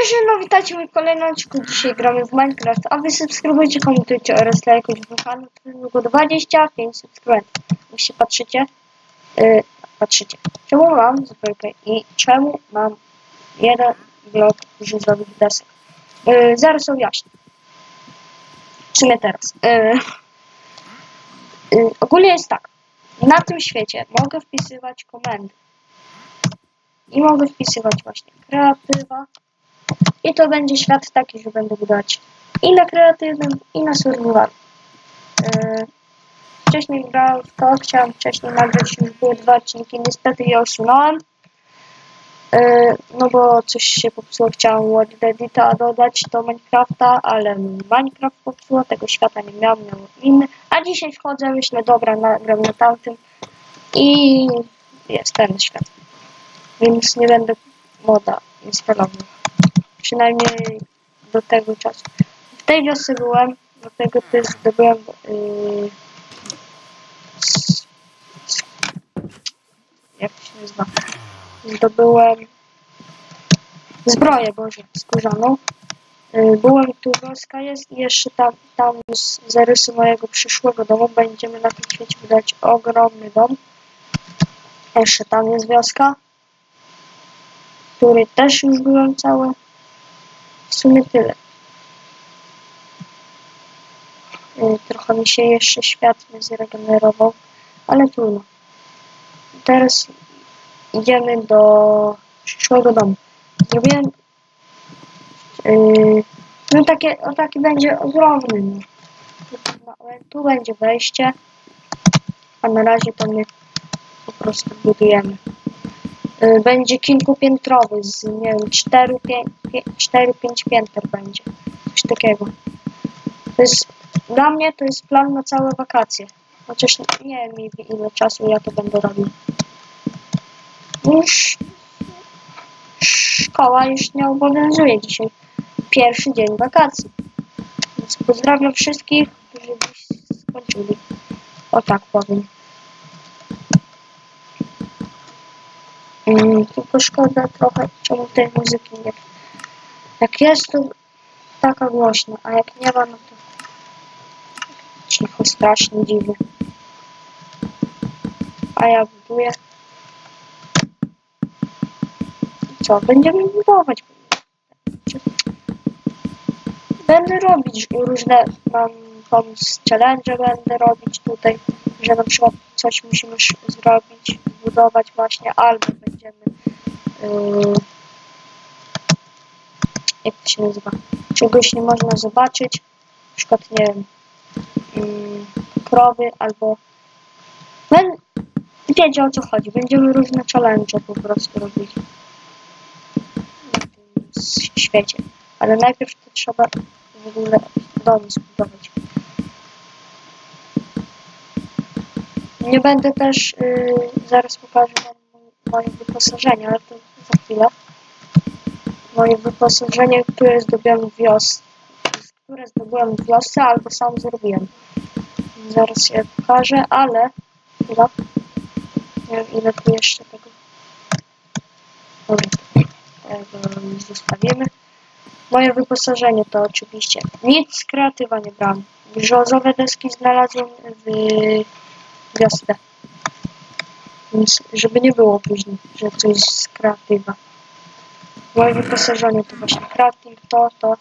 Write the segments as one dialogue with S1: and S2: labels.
S1: Cześć, no witajcie w kolejnym odcinku. Dzisiaj gramy w Minecraft, a wy subskrybujcie, komentujcie oraz lajkujcie mój kanał. Tylko 25 subskrybentów. Jak się patrzycie, yy, patrzycie, czemu mam zupełkę i czemu mam jeden blok żużlowych desek. Yy, zaraz objaśnię. W sumie teraz. Yy, yy, ogólnie jest tak. Na tym świecie mogę wpisywać komendy. I mogę wpisywać właśnie kreatywa, i to będzie świat taki, że będę budować i na kreatywnym, i na survival. Yy, wcześniej grałem w to, chciałem wcześniej nagrać, już dwa odcinki, niestety je usunąłem. Yy, no bo coś się popsuło, chciałem World Edita dodać do Minecrafta, ale Minecraft popsuło, tego świata nie miałem, miał inny. A dzisiaj wchodzę, myślę, dobra, nagram na tamtym i jest ten świat. Więc nie będę moda instalował przynajmniej do tego czasu. W tej wiosce byłem, dlatego też zdobyłem yy, jak się nazywa? Zdobyłem zbroję, Boże, skórzaną. Yy, byłem tu, wioska jest i jeszcze tam, tam z zarysu mojego przyszłego domu będziemy na tym świecie wydać ogromny dom. Jeszcze tam jest wioska, w której też już byłem cały. W sumie tyle. Y, trochę mi się jeszcze świat nie zregenerował, ale trudno. Teraz idziemy do przyszłego domu. Zrobiłem yy, no takie, o taki będzie ogromny. No. Tu będzie wejście, a na razie to my po prostu budujemy. Y, będzie kilkupiętrowy, z nie wiem, 4-5 pięter będzie. Coś takiego. To jest, dla mnie to jest plan na całe wakacje. Chociaż nie wiem ile czasu ja to będę robił. Już szkoła już nie obowiązuje dzisiaj. Pierwszy dzień wakacji. Więc pozdrawiam wszystkich, którzy dziś skończyli. O tak powiem. Tylko szkoda trochę, czemu tej muzyki nie. Jak jest, to taka głośna, a jak nie ma, no to cicho, strasznie dziwnie. A ja buduję. Co? Będziemy budować. Będę robić różne, mam pomysł, challenge będę robić tutaj, że na przykład coś musimy zrobić, budować właśnie, albo jak to się nazywa, czegoś nie można zobaczyć, na przykład, nie wiem, yy, krowy, albo ben, wiecie o co chodzi, będziemy różne challenge po prostu robić na świecie, ale najpierw to trzeba w ogóle dom zbudować. Nie będę też, yy, zaraz pokażę wam moje wyposażenie, ale to za chwilę. Moje wyposażenie, które zdobyłem w wiosce, które zdobyłem w wiosce albo sam zrobiłem. Zaraz je pokażę, ale chyba nie wiem ile tu jeszcze tego. Dobra, tego zostawimy. Moje wyposażenie to oczywiście nic z kreatywa nie brałem. Brzozowe deski znalazłem w wiosce. Żeby nie było później, że coś z kreatywa. Moje wyposażenie to właśnie crafting, to, to,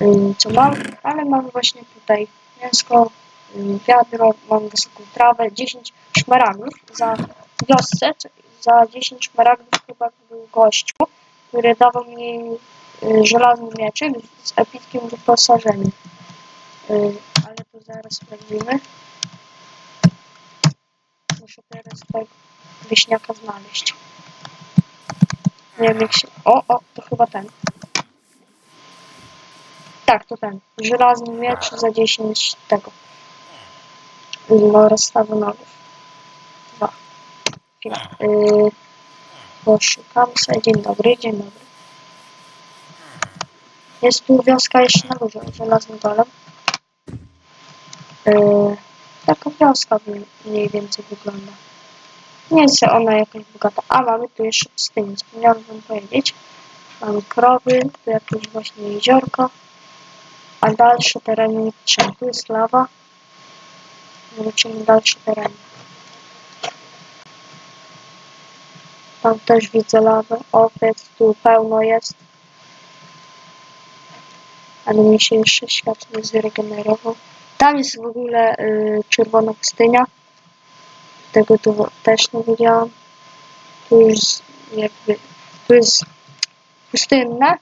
S1: yy, co mam, ale mam właśnie tutaj mięsko, yy, wiadro, mam wysoką trawę, 10 szmaragdów za wiosce, za 10 szmaragdów chyba był gościu, który dawał mi yy, żelazny mieczyk z epickim wyposażeniem. Ale to zaraz sprawdzimy. Muszę teraz tego wieśniaka znaleźć. Nie wiem jak się... O, o, to chyba ten. Tak, to ten. Żelazny miecz za 10 tego. No, rozstawy nogów. Dwa. Yy, poszukam sobie. Dzień dobry, dzień dobry. Jest tu wioska jeszcze na górze, żelazny golem. Yy, taka wioska mniej więcej wygląda. Nie jest ona jakaś bogata. A mamy tu jeszcze pustynię, zapomniałem wam powiedzieć. Mamy krowy, tu jakieś właśnie jeziorko. A dalsze tereny nie patrzymy. Tu jest lawa. Zobaczymy dalsze tereny. Tam też widzę lawę. Owiec, tu pełno jest. Ale mi się jeszcze światło nie zregenerował. Tam jest w ogóle y, czerwona pustynia. Tego tu też nie widziałam. Tu już jakby, tu jest pustynne,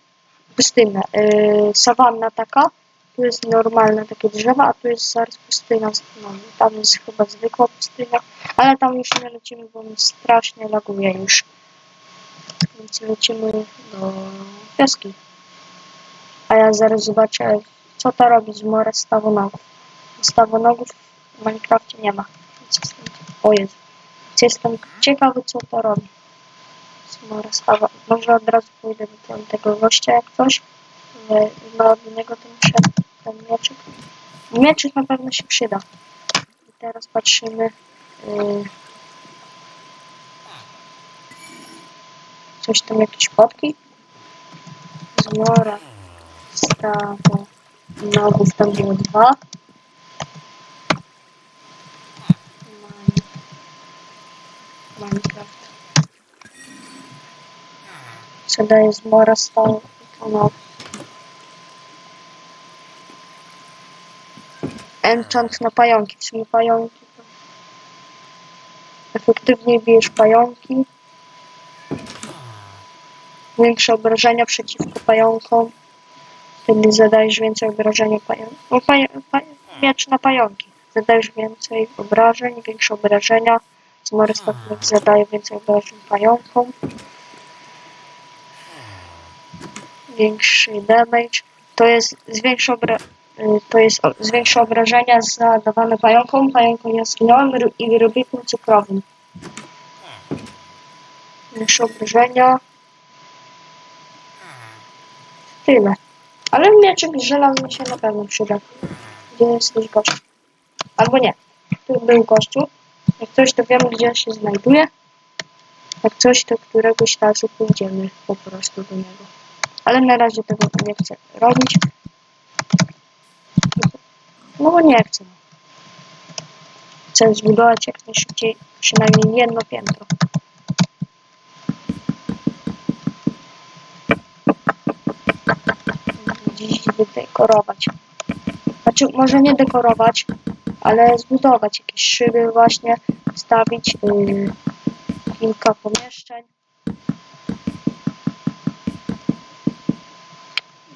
S1: pustynne, yy, sawanna taka. Tu jest normalne takie drzewa, a tu jest zaraz pustynia. No, tam jest chyba zwykła pustynia, ale tam już nie lecimy, bo mi strasznie laguje już. Więc lecimy do wioski. A ja zaraz zobaczę, co to robi z mora stawonogów. Stawonogów w Minecrafcie nie ma. Jestem, o Jezu. Jestem ciekawy, co to robi. Zmora stawa. Może od razu pójdę do tego gościa jak coś. No, do niego to muszę ten mieczyk. Mieczyk na pewno się przyda. I teraz patrzymy. Yy, coś tam, jakieś potki. Zmora stawa. Nogów tam było dwa. Minecraft. Zmora stała. To no. Enchant na pająki. W sumie pająki to... Efektywniej bijesz pająki. Większe obrażenia przeciwko pająkom. Wtedy zadajesz więcej obrażenia pająkom. No, paja, miecz na pająki. Zadajesz więcej obrażeń, większe obrażenia. Zmory stopnik zadaje więcej obrażeń pająkom. Większy damage. To jest zwiększa obra y, to jest zwiększa obrażenia zadawane pająkom, pająkom jaskiniowym i rybikom cukrowym. Większe obrażenia. Tyle. Ale mieczyk żelazny się na pewno przyda. Gdzie jesteś gościu? Albo nie. Tu był gościu. Jak coś to wiemy gdzie się znajduje. Jak coś to któregoś razu pójdziemy po prostu do niego. Ale na razie tego nie chcę robić. No bo nie chcę. Chcę zbudować jak najszybciej przynajmniej jedno piętro. Dziś wydekorować. Znaczy, może nie dekorować, ale zbudować jakieś szyby właśnie, wstawić yy, kilka pomieszczeń.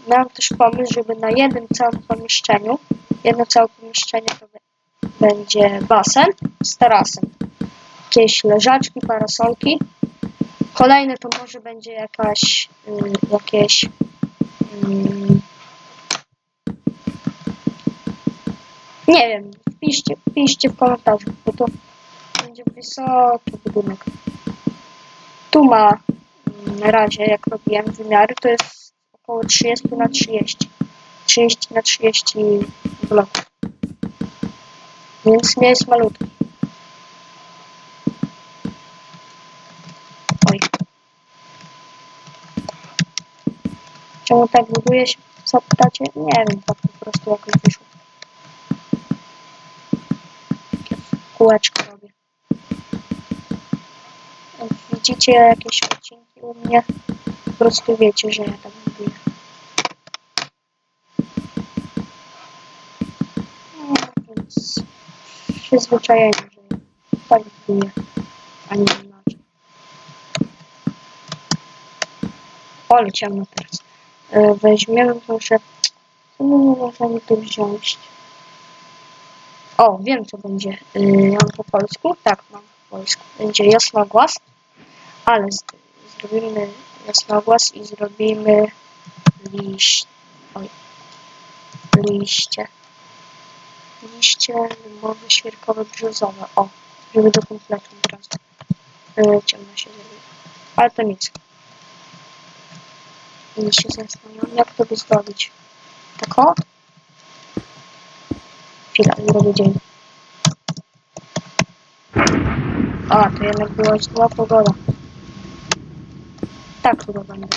S1: Miałem też pomysł, żeby na jednym całym pomieszczeniu, jedno całe pomieszczenie to będzie basen z tarasem. Jakieś leżaczki, parasolki. Kolejne to może będzie jakaś, y, jakieś mm, nie wiem, wpiszcie, wpiszcie w komentarzu, bo to będzie wysoki budynek. Tu ma mm, na razie, jak robiłem wymiary, to jest około 30 na 30. 30 na 30 bloków. Więc nie jest malutki. Oj. Czemu tak buduje się? Zapytacie? Nie wiem, tak po prostu jakoś wyszło. Kółeczko robię. Jak widzicie jakieś odcinki u mnie, po prostu wiecie, że ja tak buduję. No, więc przyzwyczajenie, że tak buduję, a nie inaczej. Ale ciemno teraz. E, Weźmiemy może... My możemy tu wziąć? O, wiem co będzie. E, Mam po polsku? Tak, mam po polsku. Będzie jasnogłas, ale z, zrobimy jasnogłas i zrobimy liść. Oj. Liście. Liście limowe, świerkowe, brzozowe. O, żeby do kompletu od razu. E, ciemno się zrobi. Ale to nic. I się zastanawiam, jak to by zrobić. Tak o? Chwila, drugi dzień. A, to jednak była zła pogoda. Tak chyba będę.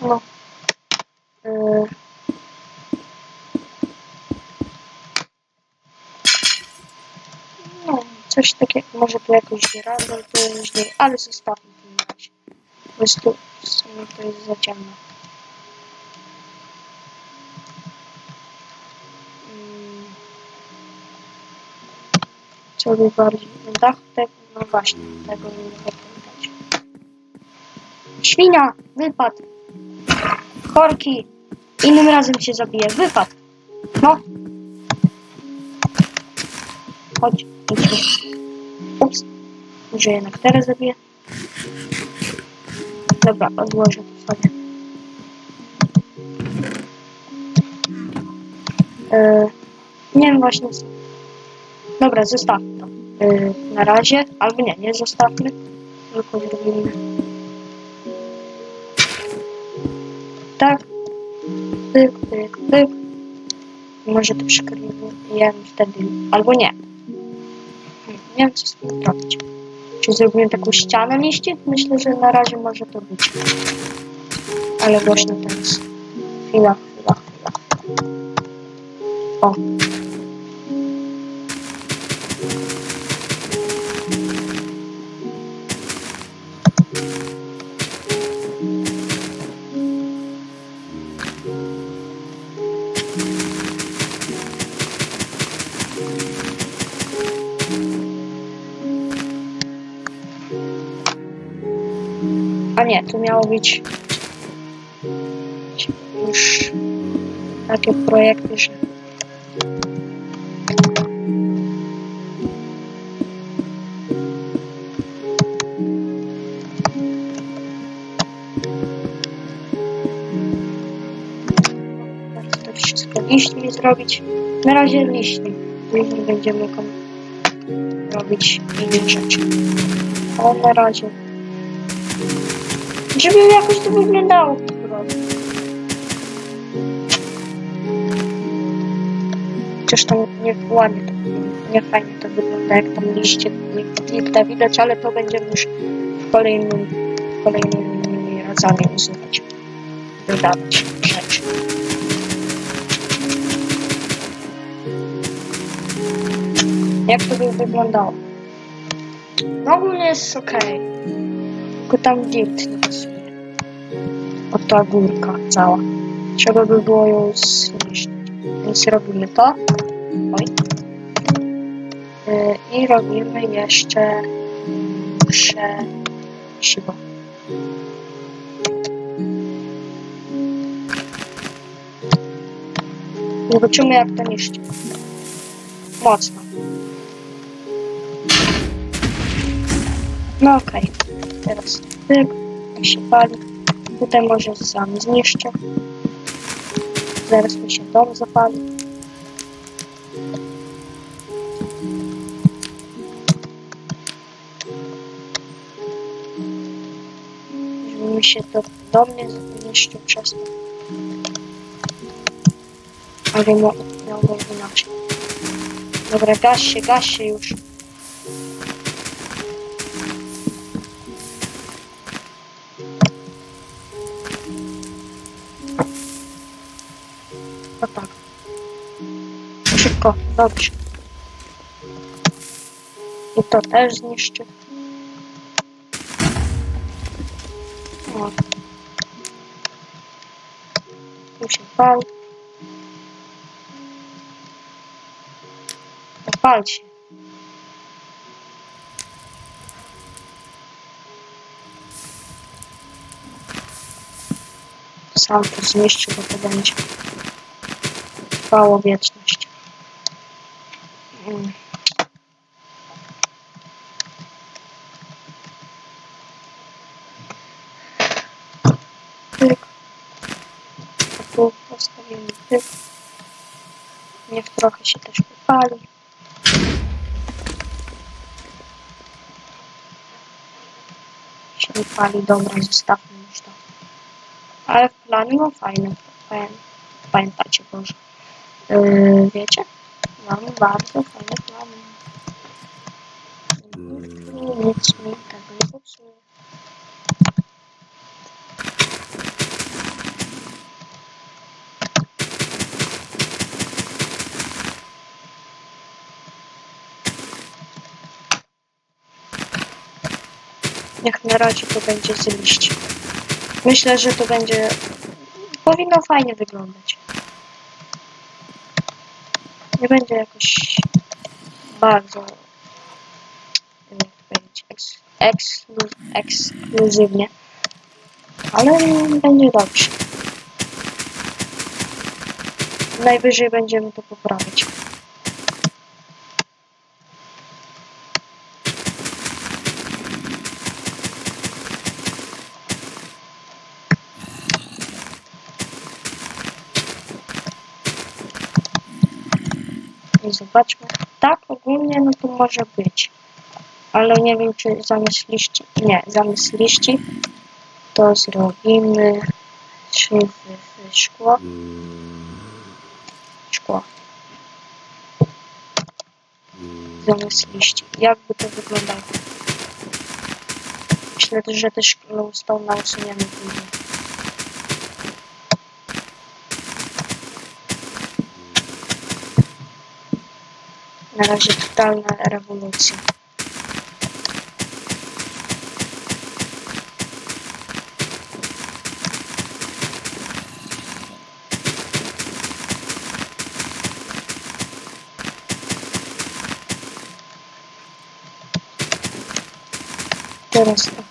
S1: No. Yy. No, coś takiego, może tu jakoś nie girandol, tu różnie, ale zostawmy to na razie. Po prostu w sumie to jest za ciemno. By bardziej na dach tego, no właśnie, tego nie mogę pamiętać. Świnia! Wypad! Korki! Innym razem się zabije. Wypad! No! Chodź, idź tu. Ups. Może jednak teraz zabiję. Dobra, odłożę to sobie. Yy, nie wiem właśnie. Dobra, zostawmy to. Yy, na razie. Albo nie, nie zostawmy. Tylko zrobimy. Tak. Pyk, pyk, pyk. Może to przykryjemy wtedy. Albo nie. Nie wiem, co z tym zrobić. Czy zrobimy taką ścianę liści? Myślę, że na razie może to być. Ale głośno teraz. Chwila, chwila, chwila. O. nie, tu miało być już takie projekty, że wszystko liśćmi zrobić. Na razie liśćmi. Później będziemy robić inne rzeczy. O, na razie. Żeby jakoś to wyglądało po prostu. Chociaż tam nie ładnie nie fajnie to wygląda, jak tam liście lipta widać, ale to będziemy już w kolejnym, kolejnymi razami usuwać, dodawać rzeczy. Jak to by wyglądało? No ogólnie jest okej. Tylko tam dirt nie pasuje. Oto górka cała. Trzeba by było ją zniszczyć. Więc robimy to. Oj. Yy, I robimy jeszcze krzesiwo. Zobaczymy jak to niszczy. Mocno. No okej. Teraz. Jak się pali. Tutaj może sam zniszczę. Zaraz mi się dom zapali. Żeby mi się to dom nie zniszczył przez to. Ale miałbym inaczej. Dobra, gaś się, gaś się już. Dobrze. I to też zniszczy. O. Tu się pal. Pal się. Sam to zniszczy, bo to będzie trochę się też wypali. Się wypali, dobra, zostawmy już to. Ale w planie mam fajne. Pamię- Pamiętacie, Boże. Yy, wiecie? Mam bardzo fajne plany. Nic mi tego nie popsuje. Niech na razie to będzie z liści. Myślę, że to będzie... Powinno fajnie wyglądać. Nie będzie jakoś bardzo... jak to powiedzieć, eks, eksklu, ekskluzywnie. Ale będzie dobrze. Najwyżej będziemy to poprawić. I zobaczmy. Tak, ogólnie no to może być. Ale nie wiem, czy zamiast liści... Nie, zamiast liści to zrobimy szyfy w szkło. Szkło. Zamiast liści. Jakby to wyglądało? Myślę, że też glowstone usuniemy później. Na razie totalna rewolucja. Teraz to.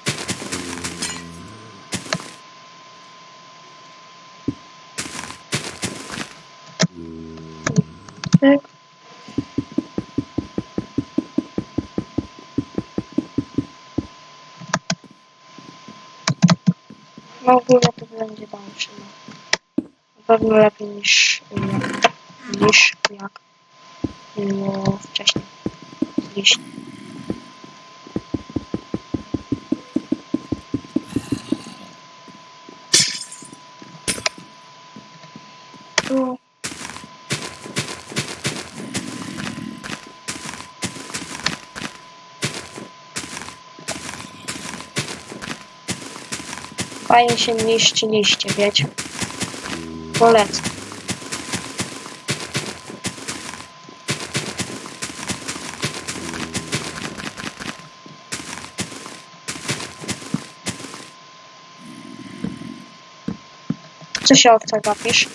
S1: Tak. No ogólnie to będzie dobrze. No. Na pewno lepiej niż jak, niż jak było wcześniej. Niż tu. Fajnie się liście, wiecie. Polecam. Co się owca gapisz?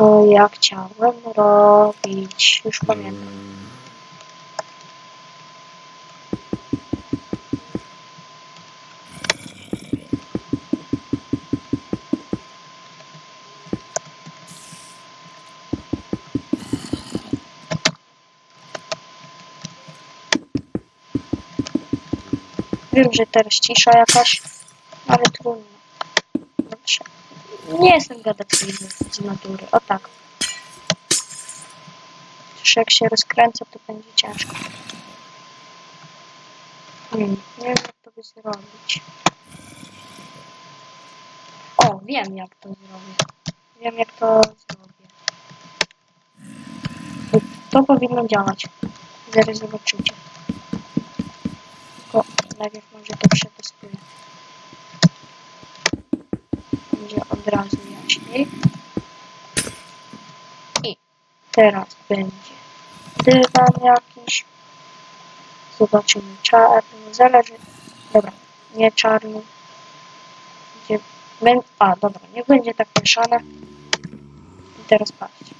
S1: Co ja chciałem robić? Już pamiętam. Wiem, że teraz cisza jakaś, ale trudno. Nie jestem gadatliwy z natury, o tak. Przecież jak się rozkręca, to będzie ciężko. Hmm, nie wiem, jak to by zrobić. O, wiem, jak to zrobię. Wiem, jak to zrobię. To powinno działać. Zaraz zobaczycie. Tylko najpierw może to przetestuję. Będzie od razu jaśniej. I teraz będzie dywan jakiś. Zobaczymy czarny. Zależy. Dobra, nie czarny. Będzie. A, dobra, niech będzie tak mieszane. I teraz patrzcie.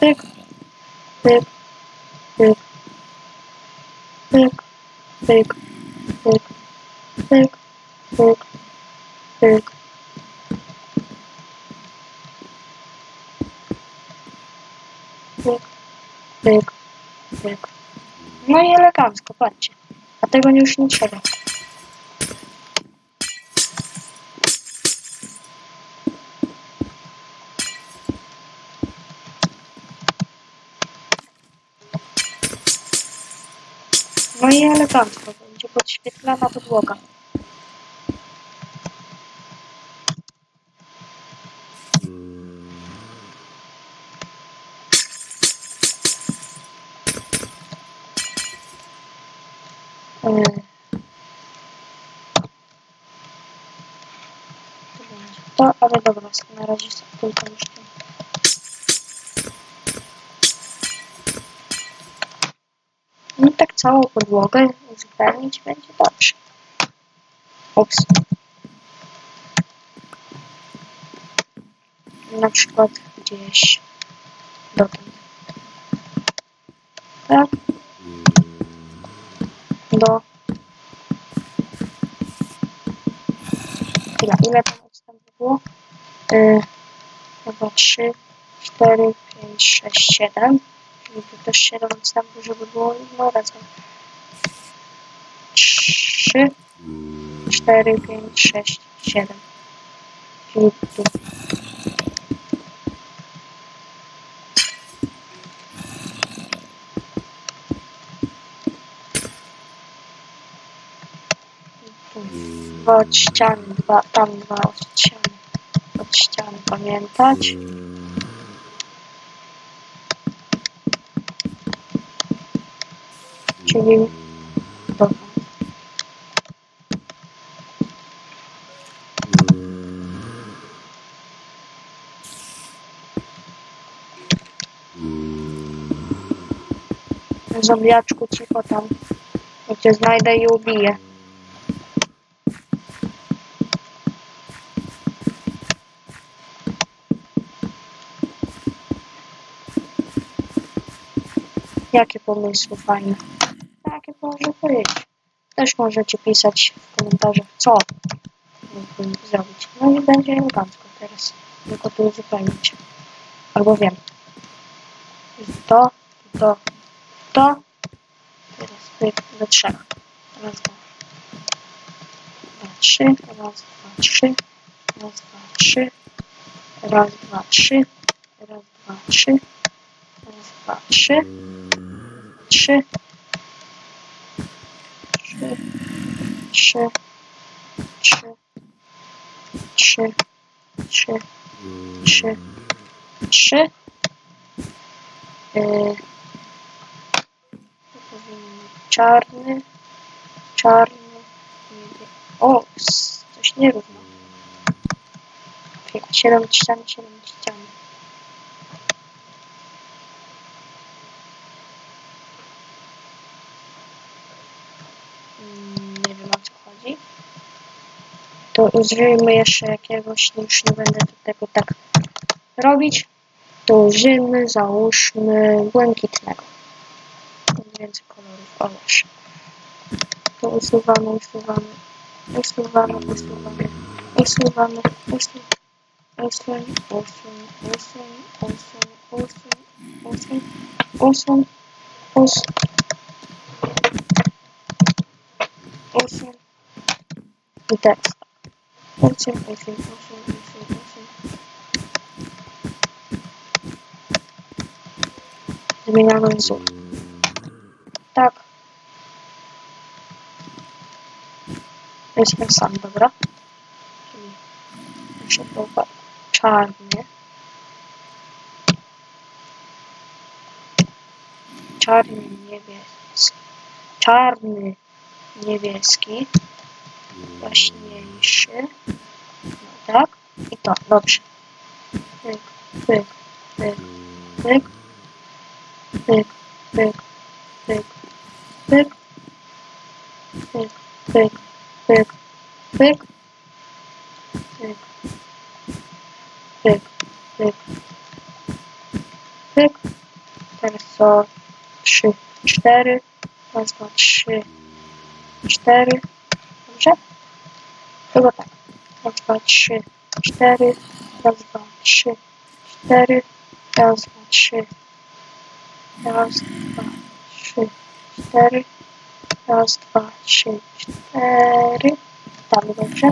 S1: Pyk, pyk, pyk, pyk, pyk, pyk, pyk, pyk, pyk. Pyk, pyk, pyk. No i elegancko, patrzcie. A tego już nie trzeba. No i elegancko będzie podświetlana podłoga. Yy. To, ale dobra, na razie tylko tym. No tak całą podłogę uzupełnić będzie dobrze. Ups. Na przykład gdzieś dotąd. Tak. Do. Ile, ile tam chyba 3, 4, 5, 6, 7. Czyli tu też 7 odstępu, żeby było no razem. 3, 4, 5, 6, 7. Czyli tu. Dwa od ściany, dwa, tam dwa od ściany pamiętać. Czyli dotąd. Zombiaczku cicho tam. Ja cię znajdę i ubiję. Jakie pomysły fajne. Jakie może powiedzieć. Też możecie pisać w komentarzach, co mógłbym zrobić. No i będzie elegancko teraz. Tylko tu uzupełnić. Albo wiem. To, to, to. Teraz pyk do trzech. Raz, dwa. Dwa, trzy. Raz, dwa, trzy. Raz, dwa, trzy. Raz, dwa, trzy. Raz, dwa, trzy. Raz, dwa, trzy trzy, trzy, trzy, trzy, trzy, trzy, trzy, y, czarny, czarny, niebie. O, coś nierówno. 7 ścian, 7 ścian. To użyjmy jeszcze jakiegoś, już nie będę tego tak robić. To użyjmy, załóżmy błękitnego. Więcej kolorów. O, już. To usuwamy, usuwamy, usuwamy, usuwamy, usuwamy, usuwamy. Usuń, usuń, usuń, usuń, usuń, usuń, usuń, usuń. Usuń. I teraz osiem, osiem, osiem, osiem, osiem. Zmieniamy wzór. Tak. Jest ten sam, dobra? Czyli muszę było czarnie. Czarny niebieski. Czarny niebieski. Właśnie Jaśniejszy. No tak. I to, dobrze. Pyk, pyk, pyk, pyk. Pyk, pyk, pyk, pyk. Pyk, pyk, pyk, pyk. Pyk. Pyk, pyk. Pyk. Teraz co? Trzy, cztery. Raz, dwa, trzy, cztery. Dobrze? Chyba tak. Raz, dwa, trzy, cztery. Raz, dwa, trzy, cztery. Raz, dwa, trzy. Raz, dwa, trzy, cztery. Raz, dwa, trzy, cztery. Tam dobrze.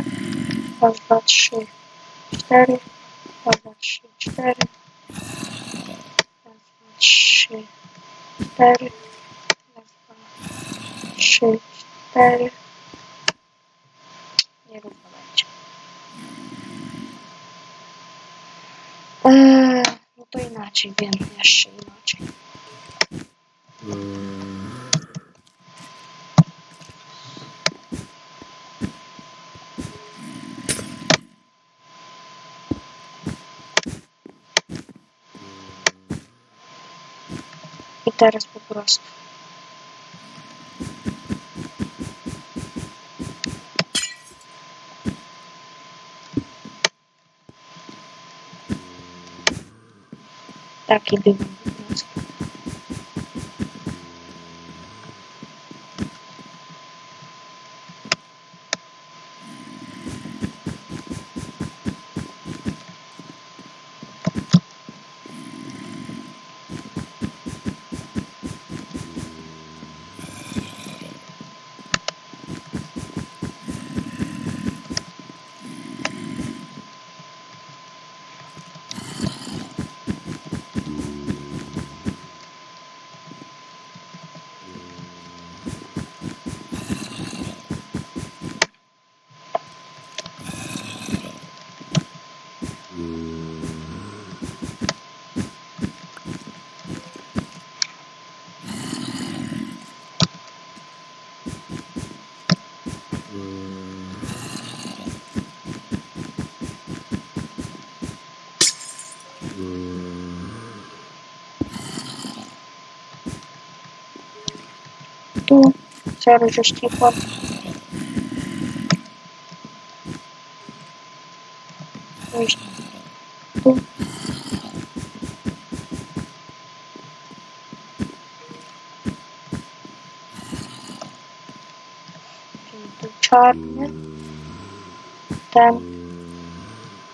S1: Raz, dwa, trzy, cztery. Raz, dwa, trzy, cztery. Raz, dwa, trzy, cztery. Raz, dwa, trzy, cztery nierówno będzie. Eee, no to inaczej, wiem, jeszcze inaczej. I teraz po prostu. Taki dywan po prostu. Tu, sorry, że ścichłam. Wejść tu. Czyli tu czarny. Ten.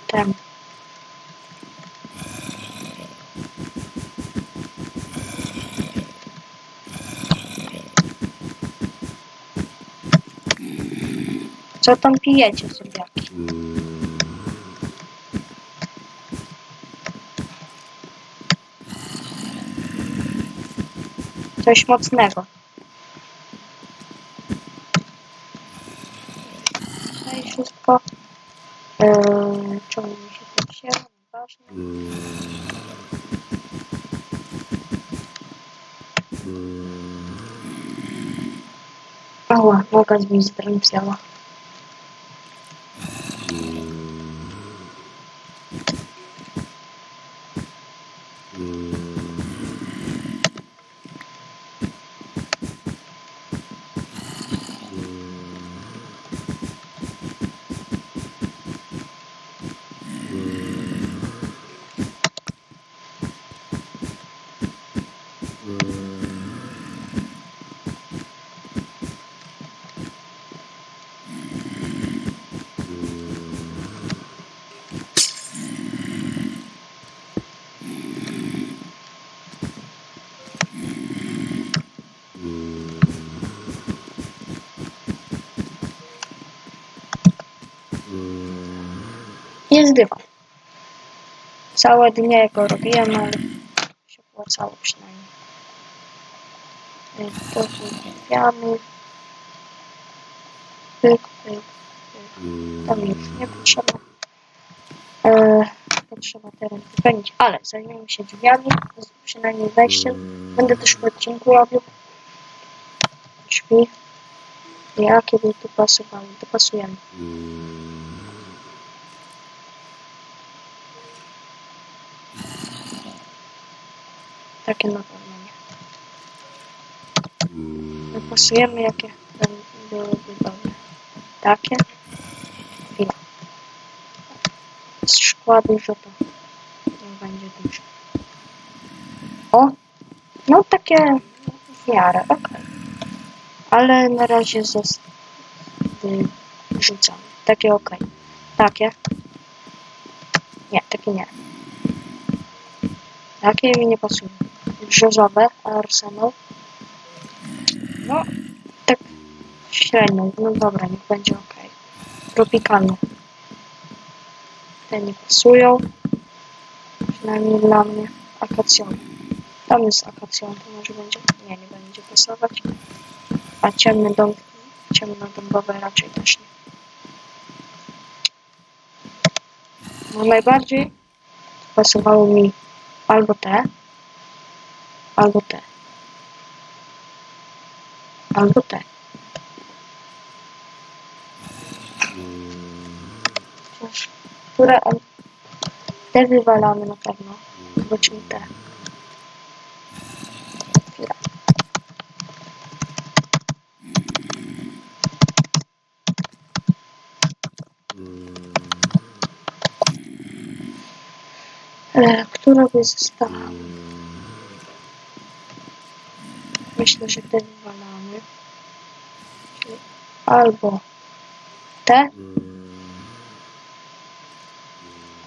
S1: Ten. Co tam pijecie? Coś mocnego. No i wszystko. Yy, czemu mi się to wzięło? Ważne. Ała, noga mi zdrętwiała. Jest dywan. Całe dnie go robiłem, ale się opłacało przynajmniej. To tu kwiamy. Pyk, pyk, pyk. Tam już nie potrzeba. Eee, potrzeba teren wypełnić, ale zajmiemy się drzwiami, przynajmniej wejściem. Będę też w odcinku robił. Drzwi. Jakie by tu pasowały? Dopasujemy. Takie na pewno nie. Dopasujemy jakie byłyby dobre. Takie. Chwila. Z szkła dużo to nie będzie dużo. O! No takie w miarę, okej. Ale na razie wyrzucam. Takie okej. Takie. Nie, takie nie. Takie mi nie pasują. Brzozowe, arsenał. No, tak średnio. No dobra, niech będzie ok. Tropikalne. Te nie pasują. Przynajmniej dla mnie. Akacjowy. Tam jest akacjon, to może będzie... Nie, nie będzie pasować. A ciemny dom... Ciemnodębowe raczej też nie. No najbardziej pasowało mi albo te, albo P. Albo P. Które on... Te wywalamy na pewno. Wróćmy te. Chwila. E, która by została? Myślę, że te. Czyli albo te,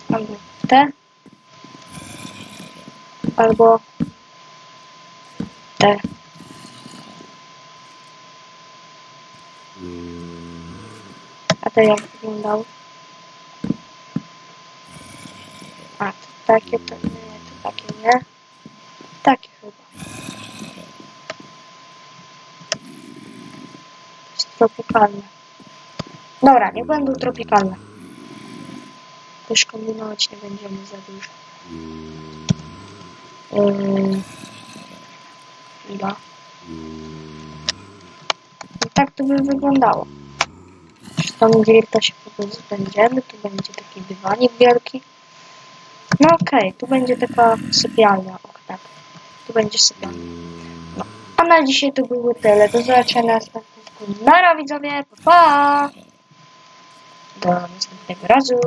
S1: albo te, albo te. A te jak wyglądały? A, to takie, to nie, to takie nie. Takie chyba. To jest tropikalne. Dobra, nie będą tropikalne. Też kombinować nie będziemy za dużo. Yy... I tak to by wyglądało. Tam dirta się po prostu będziemy, tu będzie taki dywanik wielki. No okej, tu będzie taka sypialnia, o tak. Tu będzie sypialnia. No. A na dzisiaj to było tyle. Do zobaczenia następnym. Nara widzowie, pa pa! Do następnego razu.